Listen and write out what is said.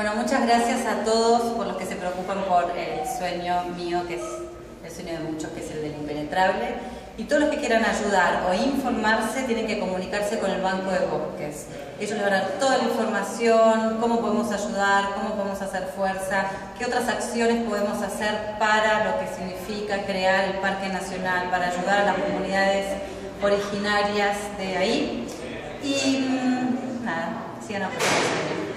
Bueno, muchas gracias a todos por los que se preocupan por el sueño mío, que es el sueño de muchos, que es el del impenetrable. Y todos los que quieran ayudar o informarse tienen que comunicarse con el Banco de Bosques. Ellos les van a dar toda la información, cómo podemos ayudar, cómo podemos hacer fuerza, qué otras acciones podemos hacer para lo que significa crear el Parque Nacional, para ayudar a las comunidades originarias de ahí. Y mm, nada, sigan apoyando.